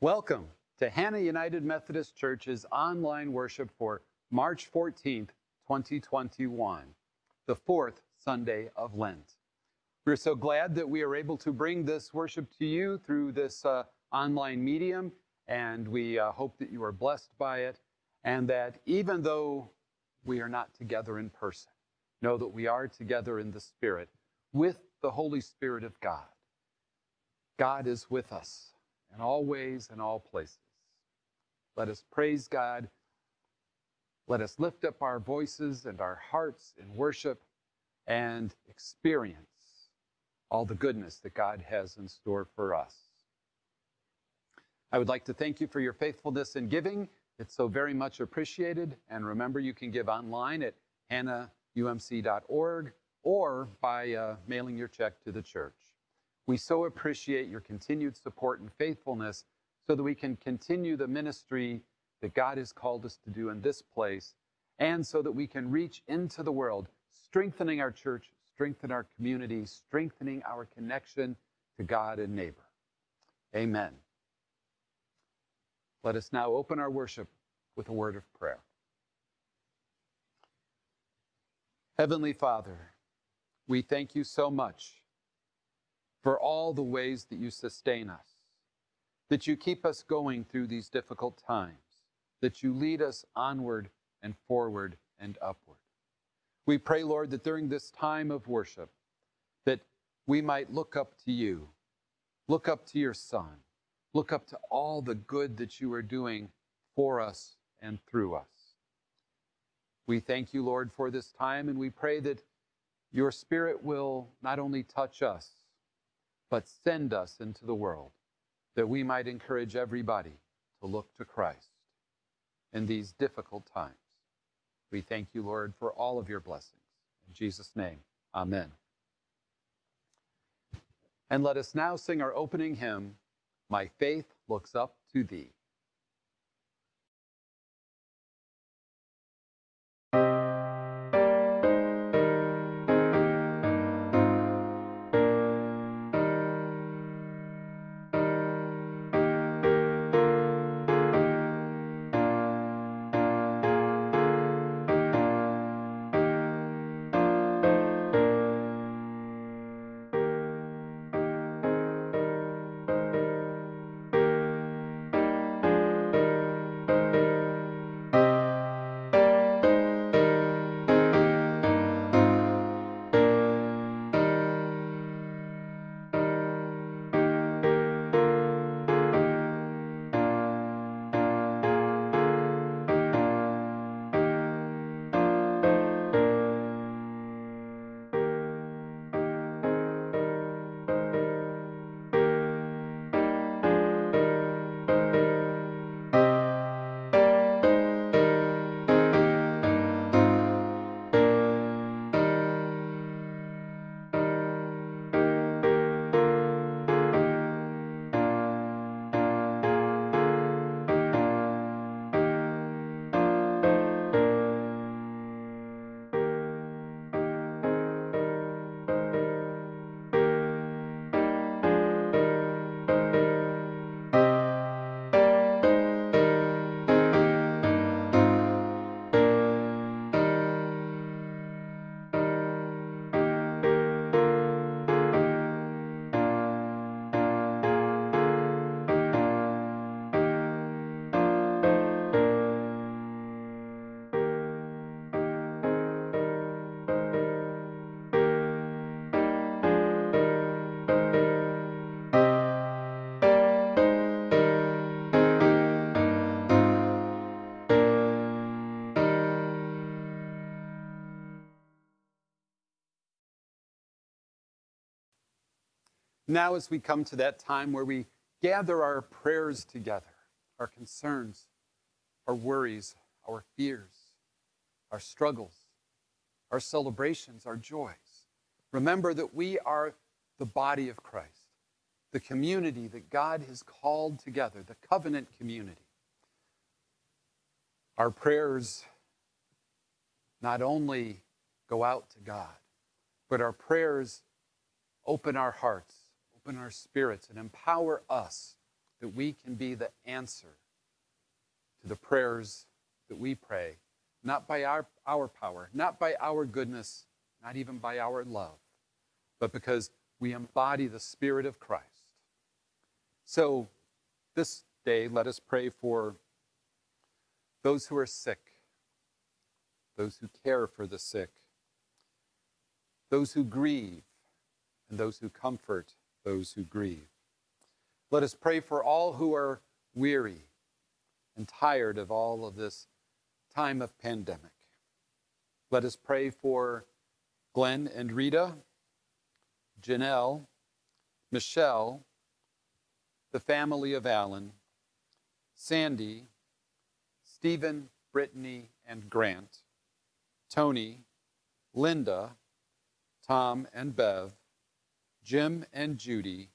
Welcome to Hanna United Methodist Church's online worship for March 14th, 2021, the fourth Sunday of Lent. We're so glad that we are able to bring this worship to you through this uh, online medium, and we uh, hope that you are blessed by it, and that even though we are not together in person, know that we are together in the Spirit with the Holy Spirit of God. God is with us in all ways and all places. Let us praise God. Let us lift up our voices and our hearts in worship and experience all the goodness that God has in store for us. I would like to thank you for your faithfulness in giving. It's so very much appreciated. And remember, you can give online at hannaumc.org or by uh, mailing your check to the church. We so appreciate your continued support and faithfulness so that we can continue the ministry that God has called us to do in this place and so that we can reach into the world, strengthening our church, strengthen our community, strengthening our connection to God and neighbor. Amen. Let us now open our worship with a word of prayer. Heavenly Father, we thank you so much for all the ways that you sustain us, that you keep us going through these difficult times, that you lead us onward and forward and upward. We pray, Lord, that during this time of worship, that we might look up to you, look up to your Son, look up to all the good that you are doing for us and through us. We thank you, Lord, for this time, and we pray that your Spirit will not only touch us, but send us into the world that we might encourage everybody to look to Christ in these difficult times. We thank you, Lord, for all of your blessings. In Jesus' name, amen. And let us now sing our opening hymn, My Faith Looks Up to Thee. Now, as we come to that time where we gather our prayers together, our concerns, our worries, our fears, our struggles, our celebrations, our joys, remember that we are the body of Christ, the community that God has called together, the covenant community. Our prayers not only go out to God, but our prayers open our hearts open our spirits and empower us that we can be the answer to the prayers that we pray, not by our, our power, not by our goodness, not even by our love, but because we embody the Spirit of Christ. So, this day, let us pray for those who are sick, those who care for the sick, those who grieve, and those who comfort those who grieve. Let us pray for all who are weary and tired of all of this time of pandemic. Let us pray for Glenn and Rita, Janelle, Michelle, the family of Allen, Sandy, Stephen, Brittany, and Grant, Tony, Linda, Tom and Bev, Jim and Judy,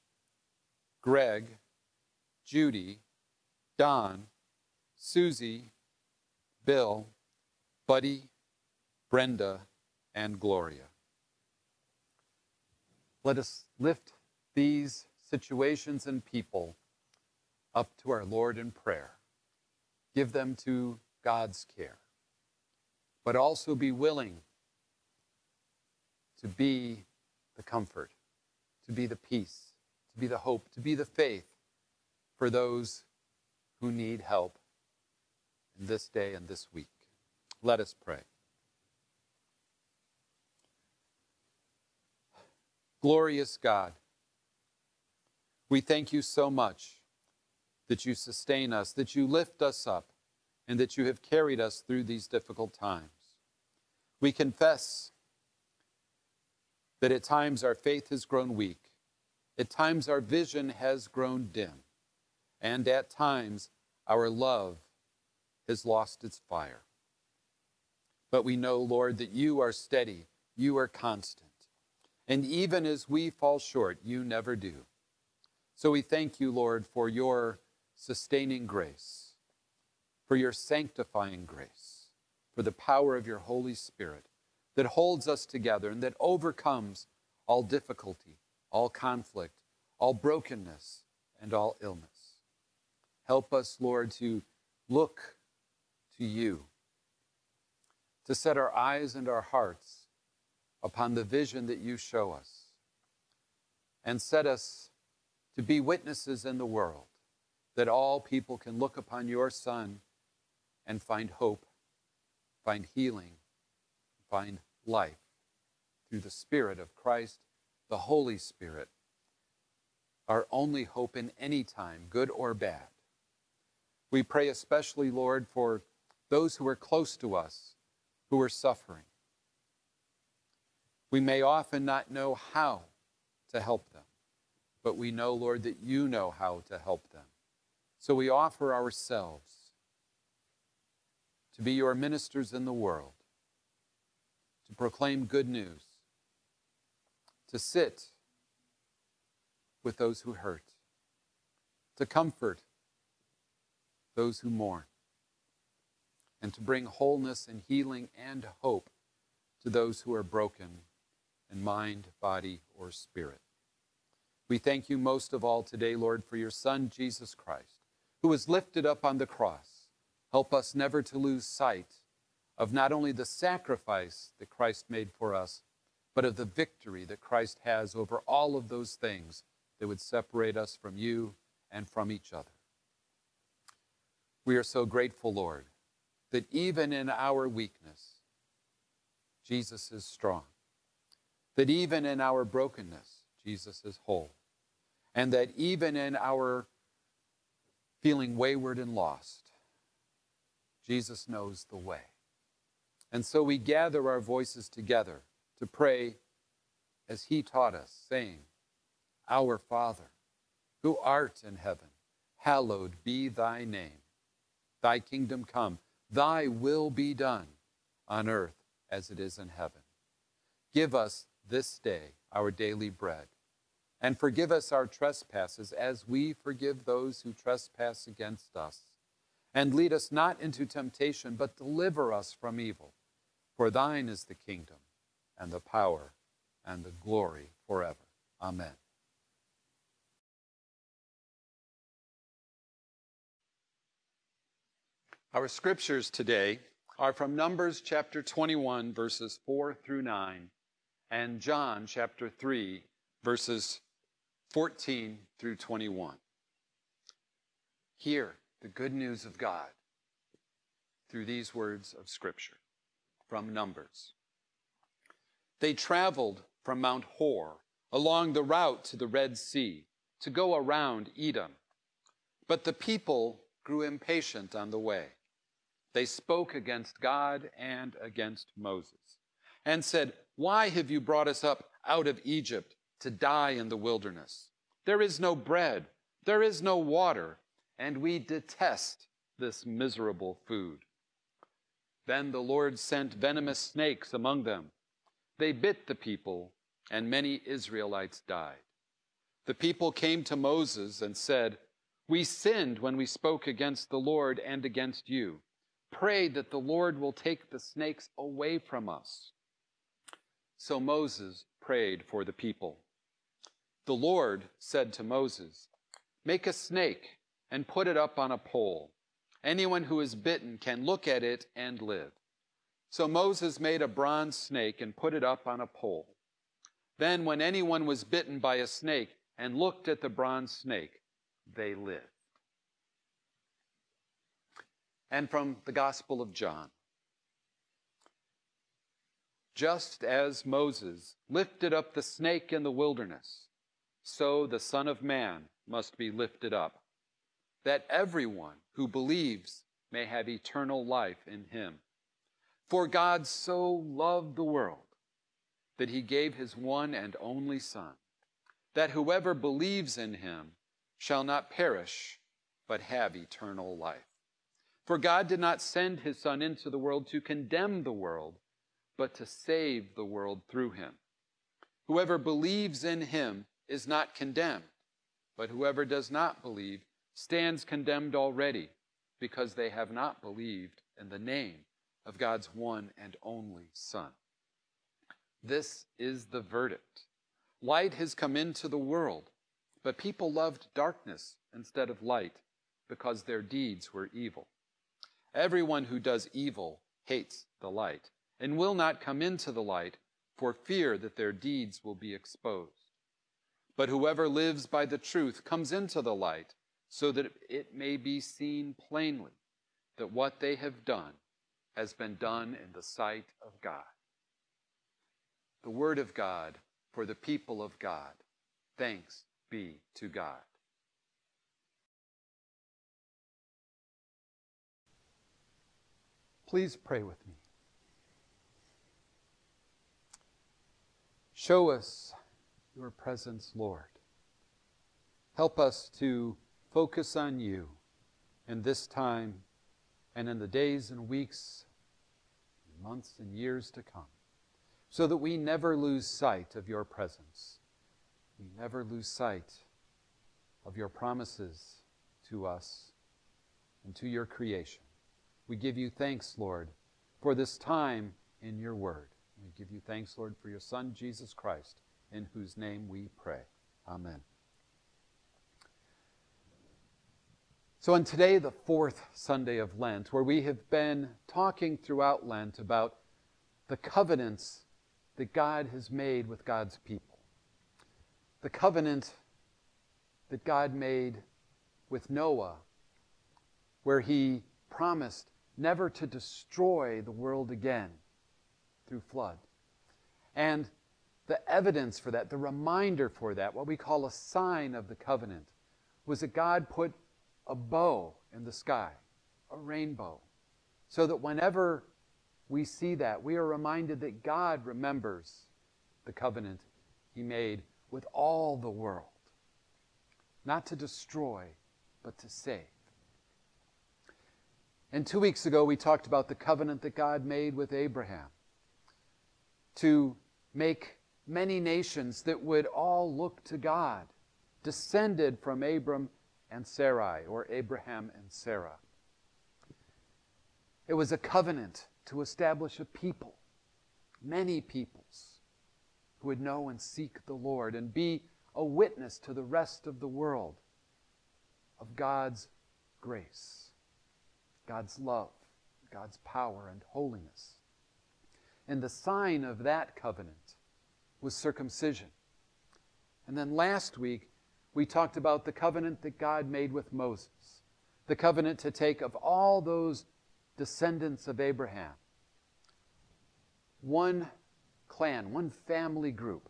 Greg, Judy, Don, Susie, Bill, Buddy, Brenda, and Gloria. Let us lift these situations and people up to our Lord in prayer. Give them to God's care, but also be willing to be the comfort, to be the peace, to be the hope, to be the faith for those who need help in this day and this week. Let us pray. Glorious God, we thank you so much that you sustain us, that you lift us up, and that you have carried us through these difficult times. We confess that at times our faith has grown weak, at times our vision has grown dim, and at times our love has lost its fire. But we know, Lord, that you are steady, you are constant. And even as we fall short, you never do. So we thank you, Lord, for your sustaining grace, for your sanctifying grace, for the power of your Holy Spirit that holds us together and that overcomes all difficulty, all conflict, all brokenness, and all illness. Help us, Lord, to look to you, to set our eyes and our hearts upon the vision that you show us, and set us to be witnesses in the world that all people can look upon your Son and find hope, find healing, find life through the Spirit of Christ, the Holy Spirit, our only hope in any time, good or bad. We pray especially, Lord, for those who are close to us who are suffering. We may often not know how to help them, but we know, Lord, that you know how to help them. So we offer ourselves to be your ministers in the world, proclaim good news, to sit with those who hurt, to comfort those who mourn, and to bring wholeness and healing and hope to those who are broken in mind, body, or spirit. We thank you most of all today, Lord, for your Son, Jesus Christ, who was lifted up on the cross. Help us never to lose sight of not only the sacrifice that Christ made for us, but of the victory that Christ has over all of those things that would separate us from you and from each other. We are so grateful, Lord, that even in our weakness, Jesus is strong. That even in our brokenness, Jesus is whole. And that even in our feeling wayward and lost, Jesus knows the way. And so we gather our voices together to pray as he taught us, saying, Our Father, who art in heaven, hallowed be thy name. Thy kingdom come Thy will be done on earth as it is in heaven. Give us this day our daily bread, and forgive us our trespasses as we forgive those who trespass against us. And lead us not into temptation, but deliver us from evil. For thine is the kingdom, and the power, and the glory forever. Amen. Our scriptures today are from Numbers chapter 21, verses 4 through 9, and John chapter 3, verses 14 through 21. Hear the good news of God through these words of Scripture from Numbers. They traveled from Mount Hor along the route to the Red Sea to go around Edom. But the people grew impatient on the way. They spoke against God and against Moses and said, Why have you brought us up out of Egypt to die in the wilderness? There is no bread, there is no water, and we detest this miserable food. Then the Lord sent venomous snakes among them. They bit the people, and many Israelites died. The people came to Moses and said, We sinned when we spoke against the Lord and against you. Pray that the Lord will take the snakes away from us. So Moses prayed for the people. The Lord said to Moses, Make a snake and put it up on a pole. Anyone who is bitten can look at it and live. So Moses made a bronze snake and put it up on a pole. Then, when anyone was bitten by a snake and looked at the bronze snake, they lived and from the Gospel of John. Just as Moses lifted up the snake in the wilderness, so the Son of Man must be lifted up, that everyone who believes may have eternal life in him. For God so loved the world that he gave his one and only Son, that whoever believes in him shall not perish, but have eternal life. For God did not send his Son into the world to condemn the world, but to save the world through him. Whoever believes in him is not condemned, but whoever does not believe stands condemned already, because they have not believed in the name of God's one and only Son. This is the verdict. Light has come into the world, but people loved darkness instead of light because their deeds were evil. Everyone who does evil hates the light and will not come into the light for fear that their deeds will be exposed. But whoever lives by the truth comes into the light so that it may be seen plainly that what they have done has been done in the sight of God. The Word of God for the people of God. Thanks be to God. Please pray with me. Show us your presence, Lord. Help us to focus on you in this time and in the days and weeks, months and years to come, so that we never lose sight of your presence. We never lose sight of your promises to us and to your creation. We give you thanks, Lord, for this time in your word. We give you thanks, Lord, for your Son, Jesus Christ, in whose name we pray. Amen. So, on today, the fourth Sunday of Lent, where we have been talking throughout Lent about the covenants that God has made with God's people, the covenant that God made with Noah, where he promised never to destroy the world again through flood. And the evidence for that, the reminder for that, what we call a sign of the covenant, was that God put a bow in the sky, a rainbow, so that whenever we see that, we are reminded that God remembers the covenant he made with all the world, not to destroy, but to save. And two weeks ago, we talked about the covenant that God made with Abraham to make many nations that would all look to God, descended from Abram and Sarai, or Abraham and Sarah. It was a covenant to establish a people, many peoples, who would know and seek the Lord and be a witness to the rest of the world of God's grace. God's love, God's power and holiness. And the sign of that covenant was circumcision. And then last week, we talked about the covenant that God made with Moses, the covenant to take of all those descendants of Abraham, one clan, one family group,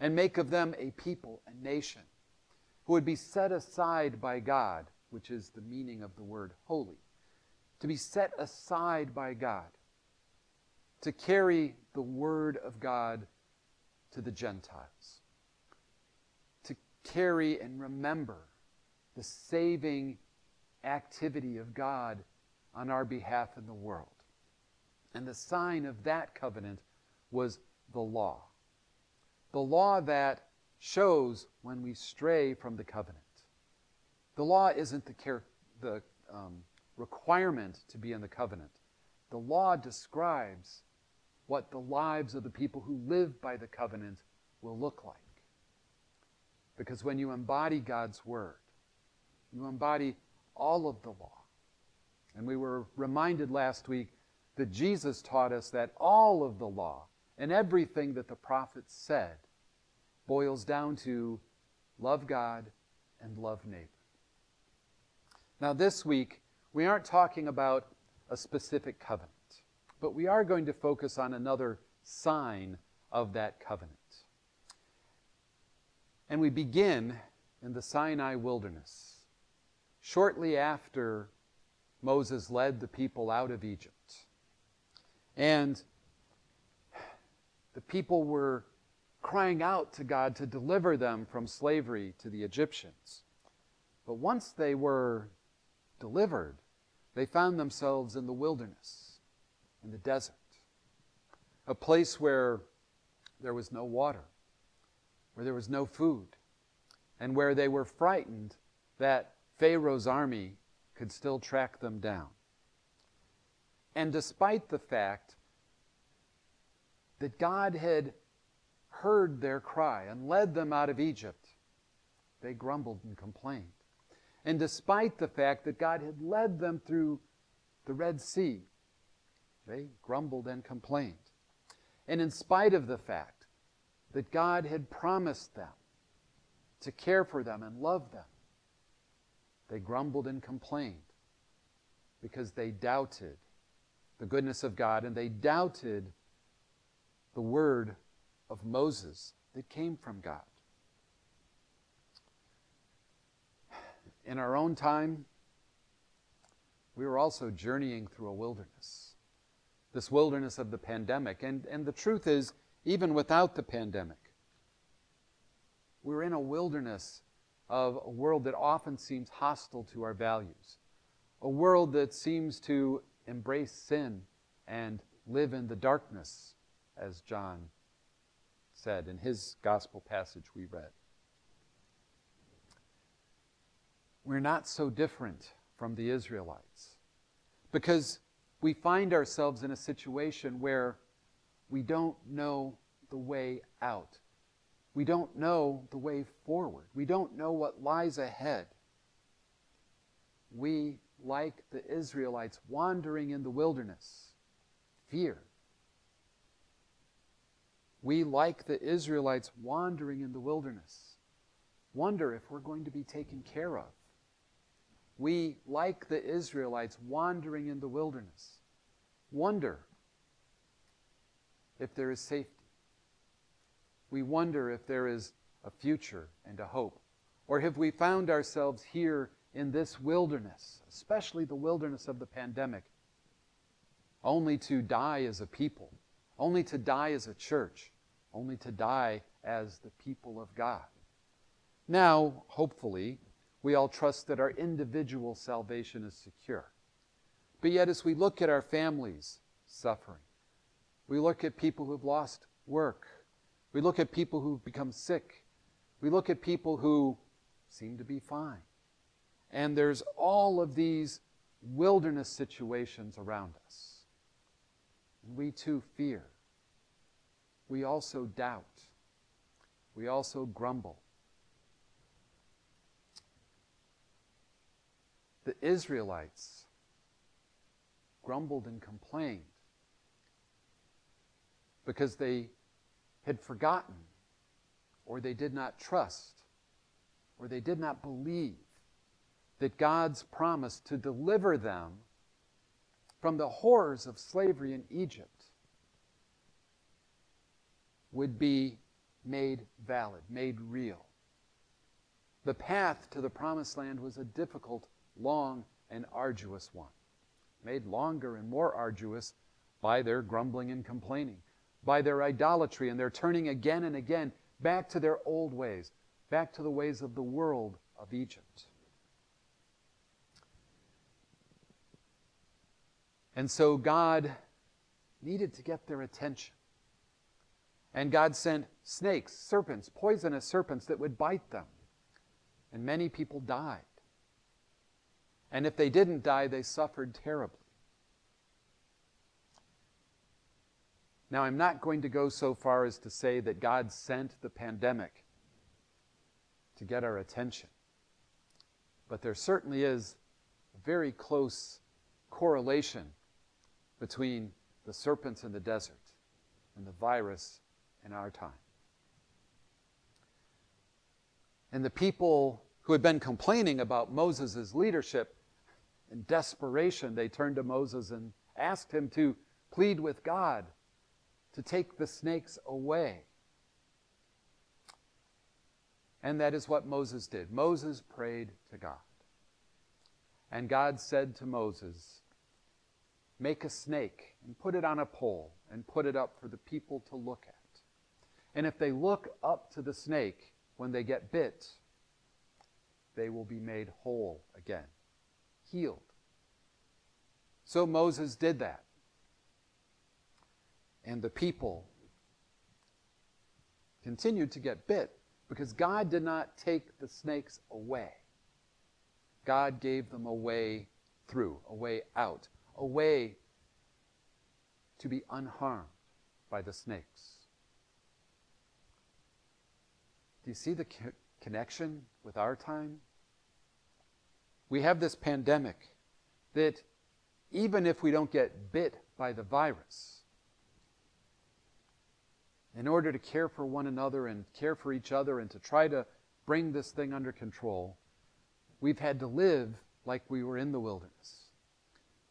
and make of them a people, a nation, who would be set aside by God, which is the meaning of the word holy, to be set aside by God, to carry the word of God to the Gentiles, to carry and remember the saving activity of God on our behalf in the world. And the sign of that covenant was the law. The law that shows when we stray from the covenant. The law isn't the, care, the um, requirement to be in the covenant. The law describes what the lives of the people who live by the covenant will look like. Because when you embody God's word, you embody all of the law. And we were reminded last week that Jesus taught us that all of the law and everything that the prophets said boils down to love God and love neighbor. Now, this week, we aren't talking about a specific covenant, but we are going to focus on another sign of that covenant. And we begin in the Sinai wilderness, shortly after Moses led the people out of Egypt. And the people were crying out to God to deliver them from slavery to the Egyptians. But once they were delivered, they found themselves in the wilderness, in the desert, a place where there was no water, where there was no food, and where they were frightened that Pharaoh's army could still track them down. And despite the fact that God had heard their cry and led them out of Egypt, they grumbled and complained. And despite the fact that God had led them through the Red Sea, they grumbled and complained. And in spite of the fact that God had promised them to care for them and love them, they grumbled and complained because they doubted the goodness of God and they doubted the word of Moses that came from God. In our own time, we were also journeying through a wilderness, this wilderness of the pandemic. And, and the truth is, even without the pandemic, we're in a wilderness of a world that often seems hostile to our values, a world that seems to embrace sin and live in the darkness, as John said in his gospel passage we read. We're not so different from the Israelites because we find ourselves in a situation where we don't know the way out. We don't know the way forward. We don't know what lies ahead. We, like the Israelites wandering in the wilderness, fear. We, like the Israelites wandering in the wilderness, wonder if we're going to be taken care of. We, like the Israelites wandering in the wilderness, wonder if there is safety. We wonder if there is a future and a hope. Or have we found ourselves here in this wilderness, especially the wilderness of the pandemic, only to die as a people, only to die as a church, only to die as the people of God? Now, hopefully, we all trust that our individual salvation is secure. But yet, as we look at our families suffering, we look at people who've lost work, we look at people who've become sick. We look at people who seem to be fine. And there's all of these wilderness situations around us. We too fear. We also doubt. We also grumble. The Israelites grumbled and complained because they had forgotten, or they did not trust, or they did not believe that God's promise to deliver them from the horrors of slavery in Egypt would be made valid, made real. The path to the promised land was a difficult, long, and arduous one, made longer and more arduous by their grumbling and complaining, by their idolatry and their turning again and again back to their old ways, back to the ways of the world of Egypt. And so God needed to get their attention. And God sent snakes, serpents, poisonous serpents that would bite them. And many people died. And if they didn't die, they suffered terribly. Now, I'm not going to go so far as to say that God sent the pandemic to get our attention. But there certainly is a very close correlation between the serpents in the desert and the virus in our time. And the people who had been complaining about Moses' leadership, in desperation, they turned to Moses and asked him to plead with God to take the snakes away. And that is what Moses did. Moses prayed to God. And God said to Moses, Make a snake and put it on a pole and put it up for the people to look at. And if they look up to the snake when they get bit, they will be made whole again, healed. So Moses did that. And the people continued to get bit because God did not take the snakes away. God gave them a way through, a way out, a way to be unharmed by the snakes. Do you see the co- connection with our time? We have this pandemic that even if we don't get bit by the virus, in order to care for one another and care for each other and to try to bring this thing under control, we've had to live like we were in the wilderness.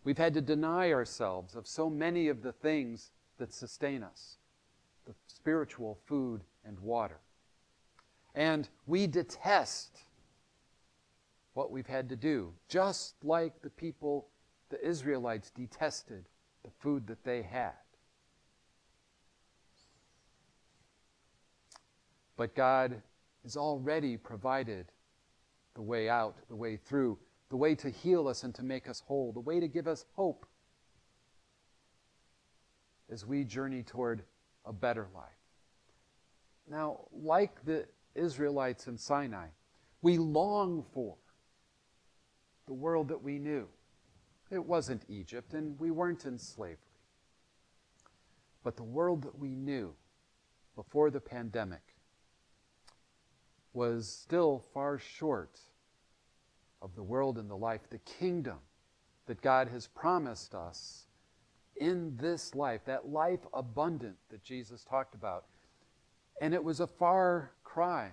We've had to deny ourselves of so many of the things that sustain us the spiritual food and water. And we detest what we've had to do, just like the people, the Israelites, detested the food that they had. But God has already provided the way out, the way through, the way to heal us and to make us whole, the way to give us hope as we journey toward a better life. Now, like the Israelites in Sinai. We long for the world that we knew. It wasn't Egypt, and we weren't in slavery. But the world that we knew before the pandemic was still far short of the world and the life, the kingdom that God has promised us in this life, that life abundant that Jesus talked about. And it was a far cry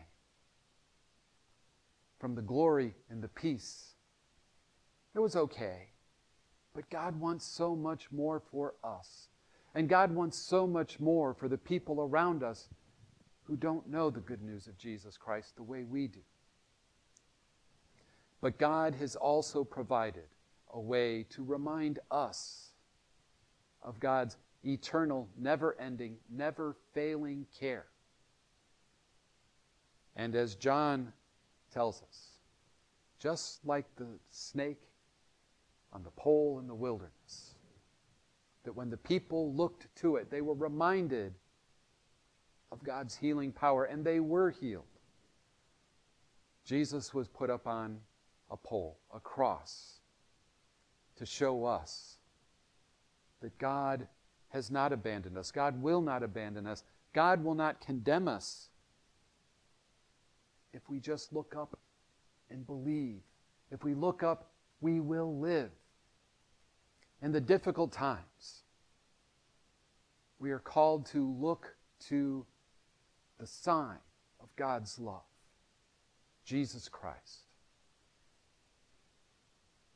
from the glory and the peace. It was okay. But God wants so much more for us. And God wants so much more for the people around us who don't know the good news of Jesus Christ the way we do. But God has also provided a way to remind us of God's eternal, never ending, never failing care and as John tells us, just like the snake on the pole in the wilderness, that when the people looked to it, they were reminded of God's healing power, and they were healed. Jesus was put up on a pole, a cross, to show us that God has not abandoned us. God will not abandon us. God will not condemn us if we just look up and believe. If we look up, we will live. in the difficult times, we are called to look to the sign of God's love, Jesus Christ.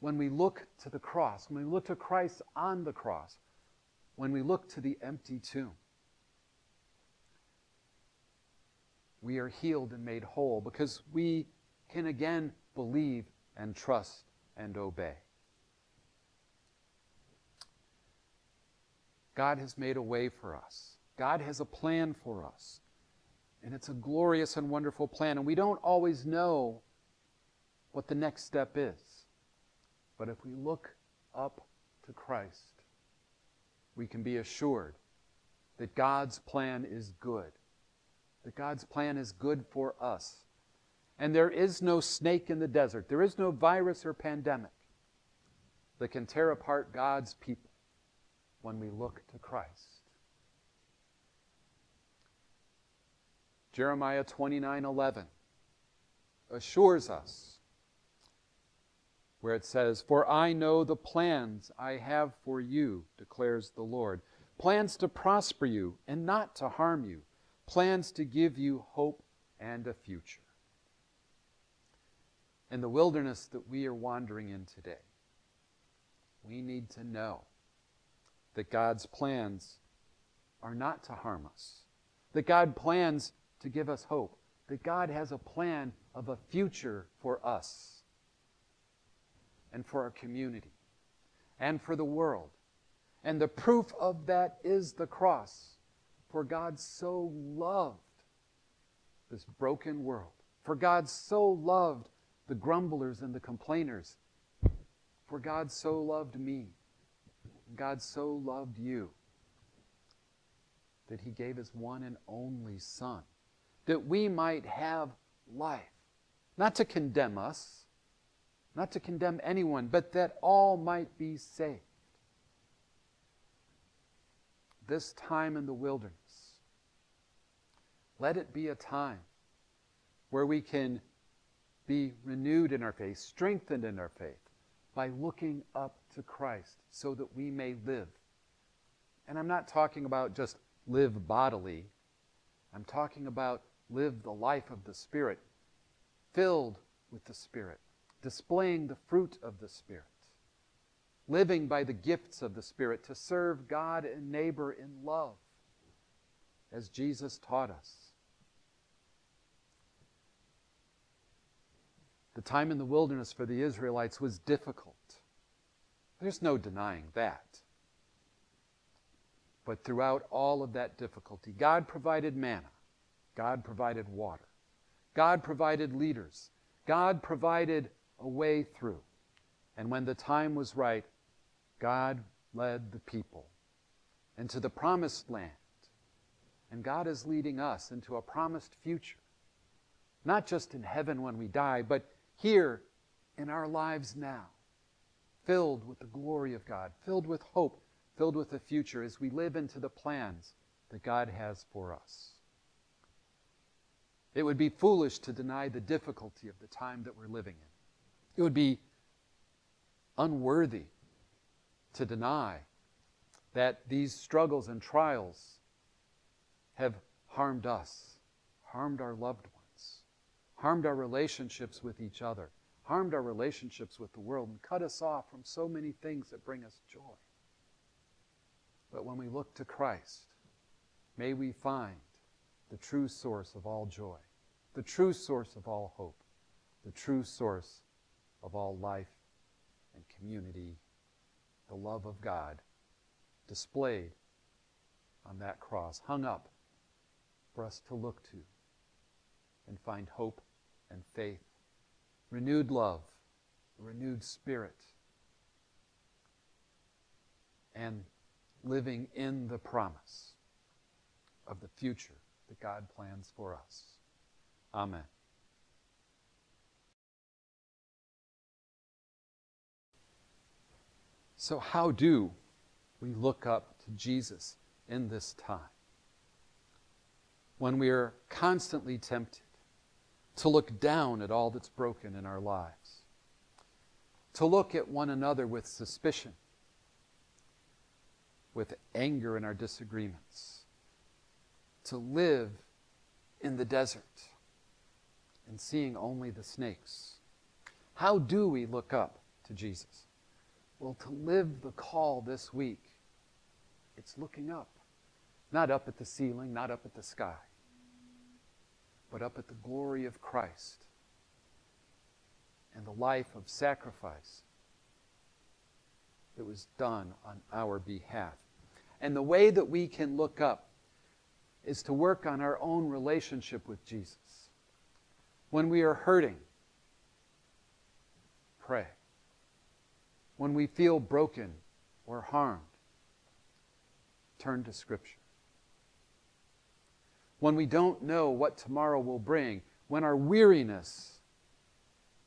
When we look to the cross, when we look to Christ on the cross, when we look to the empty tomb, we are healed and made whole because we can again believe and trust and obey. God has made a way for us. God has a plan for us. And it's a glorious and wonderful plan. And we don't always know what the next step is. But if we look up to Christ, we can be assured that God's plan is good, that God's plan is good for us. And there is no snake in the desert, there is no virus or pandemic that can tear apart God's people when we look to Christ. Jeremiah 29:11 assures us where it says, "For I know the plans I have for you," declares the Lord, plans to prosper you and not to harm you, plans to give you hope and a future. In the wilderness that we are wandering in today, we need to know that God's plans are not to harm us, that God plans to give us hope, that God has a plan of a future for us and for our community and for the world. And the proof of that is the cross. For God so loved this broken world. For God so loved the grumblers and the complainers. For God so loved me. God so loved you that he gave his one and only Son, that we might have life. Not to condemn us, not to condemn anyone, but that all might be saved. This time in the wilderness, let it be a time where we can be renewed in our faith, strengthened in our faith, by looking up to Christ so that we may live. And I'm not talking about just live bodily, I'm talking about live the life of the Spirit, filled with the Spirit, displaying the fruit of the Spirit, living by the gifts of the Spirit to serve God and neighbor in love, as Jesus taught us. The time in the wilderness for the Israelites was difficult. There's no denying that. But throughout all of that difficulty, God provided manna, God provided water, God provided leaders, God provided a way through. And when the time was right, God led the people into the promised land. And God is leading us into a promised future. Not just in heaven when we die, but here in our lives now, filled with the glory of God, filled with hope, filled with the future as we live into the plans that God has for us. It would be foolish to deny the difficulty of the time that we're living in. It would be unworthy to deny that these struggles and trials have harmed us, harmed our loved ones, harmed our relationships with each other, harmed our relationships with the world, and cut us off from so many things that bring us joy. But when we look to Christ, may we find the true source of all joy, the true source of all hope, the true source of all life and community, the love of God displayed on that cross, hung up for us to look to and find hope and faith, renewed love, renewed spirit, and living in the promise of the future that God plans for us. Amen. So, how do we look up to Jesus in this time? When we are constantly tempted to look down at all that's broken in our lives, to look at one another with suspicion, with anger in our disagreements, to live in the desert and seeing only the snakes. How do we look up to Jesus? Well, to live the call this week, it's looking up. Not up at the ceiling, not up at the sky, but up at the glory of Christ and the life of sacrifice that was done on our behalf. And the way that we can look up is to work on our own relationship with Jesus. When we are hurting, pray. When we feel broken or harmed, turn to Scripture. When we don't know what tomorrow will bring, when our weariness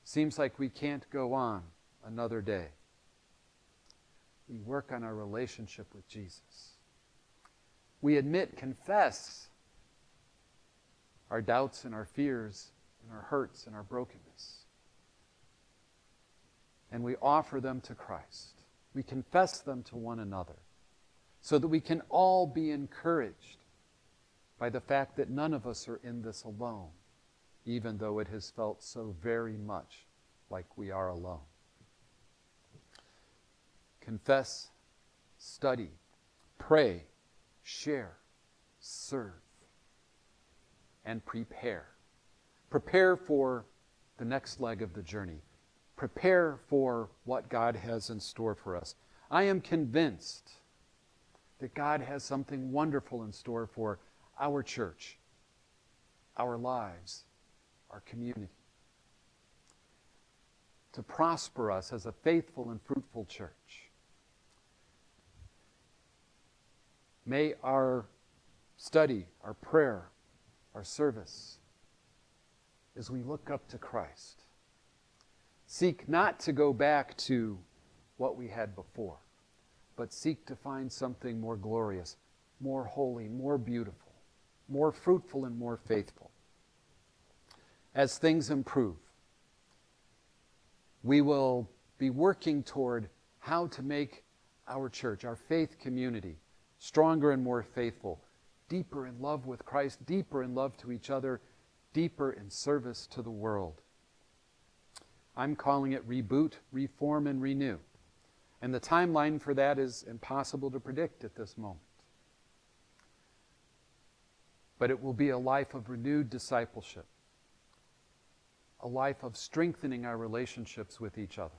seems like we can't go on another day, we work on our relationship with Jesus. We admit, confess our doubts and our fears and our hurts and our brokenness. And we offer them to Christ. We confess them to one another so that we can all be encouraged by the fact that none of us are in this alone, even though it has felt so very much like we are alone. Confess, study, pray, share, serve, and prepare. Prepare for the next leg of the journey. Prepare for what God has in store for us. I am convinced that God has something wonderful in store for our church, our lives, our community. To prosper us as a faithful and fruitful church. May our study, our prayer, our service, as we look up to Christ, seek not to go back to what we had before, but seek to find something more glorious, more holy, more beautiful, more fruitful, and more faithful. As things improve, we will be working toward how to make our church, our faith community, stronger and more faithful, deeper in love with Christ, deeper in love to each other, deeper in service to the world. I'm calling it reboot, reform, and renew. And the timeline for that is impossible to predict at this moment. But it will be a life of renewed discipleship, a life of strengthening our relationships with each other,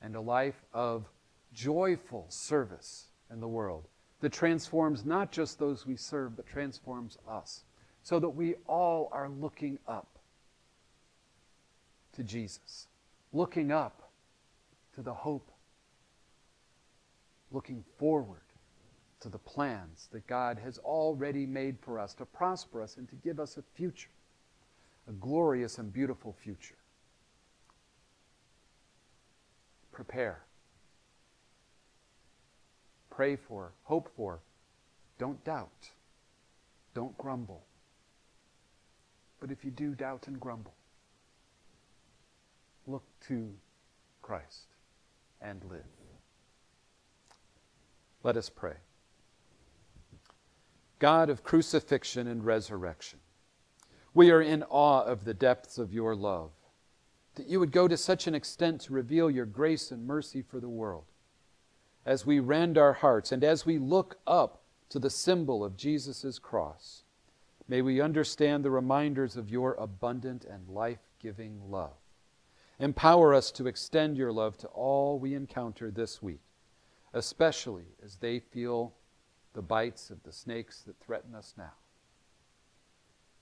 and a life of joyful service in the world that transforms not just those we serve, but transforms us, so that we all are looking up to Jesus, looking up to the hope, looking forward to the plans that God has already made for us to prosper us and to give us a future, a glorious and beautiful future. Prepare pray for, hope for. Don't doubt. Don't grumble. But if you do doubt and grumble, look to Christ and live. Let us pray. God of crucifixion and resurrection, we are in awe of the depths of your love, that you would go to such an extent to reveal your grace and mercy for the world as we rend our hearts and as we look up to the symbol of Jesus' cross, may we understand the reminders of your abundant and life giving love. Empower us to extend your love to all we encounter this week, especially as they feel the bites of the snakes that threaten us now.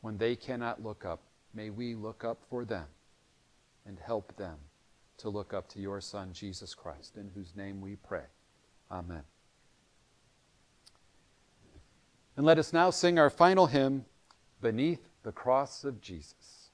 When they cannot look up, may we look up for them and help them to look up to your Son, Jesus Christ, in whose name we pray. Amen. And let us now sing our final hymn, Beneath the Cross of Jesus.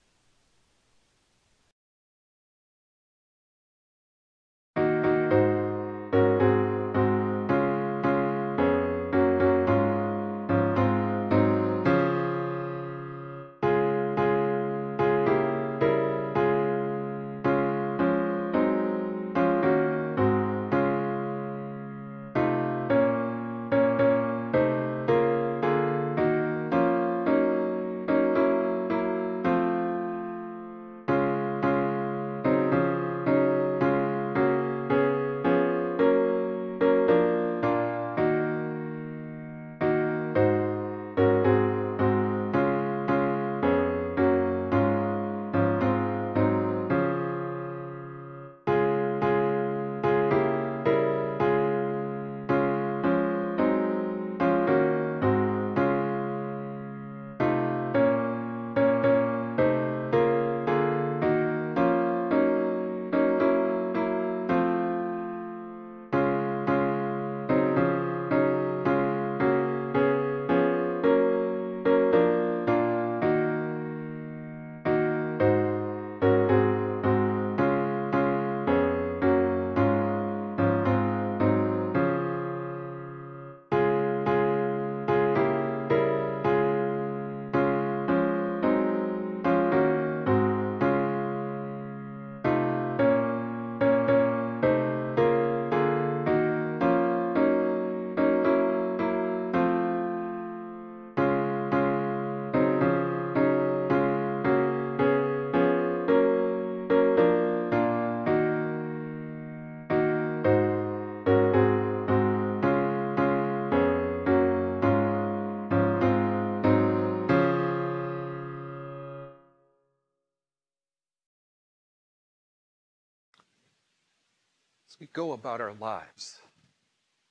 Go about our lives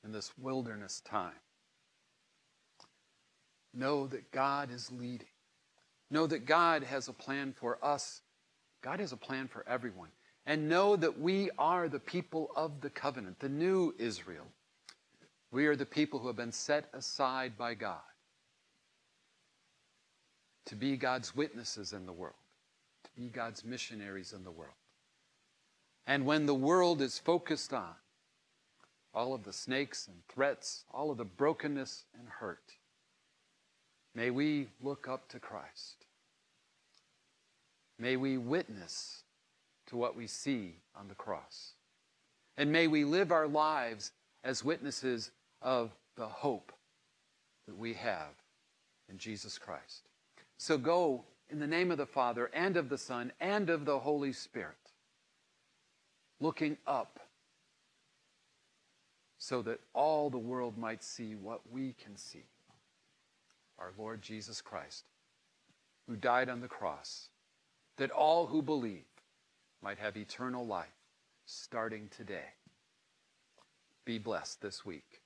in this wilderness time, know that God is leading. Know that God has a plan for us. God has a plan for everyone. And know that we are the people of the covenant, the new Israel. We are the people who have been set aside by God to be God's witnesses in the world, to be God's missionaries in the world. And when the world is focused on all of the snakes and threats, all of the brokenness and hurt, may we look up to Christ. May we witness to what we see on the cross. And may we live our lives as witnesses of the hope that we have in Jesus Christ. So go in the name of the Father and of the Son and of the Holy Spirit, looking up so that all the world might see what we can see our Lord Jesus Christ, who died on the cross, that all who believe might have eternal life starting today. Be blessed this week.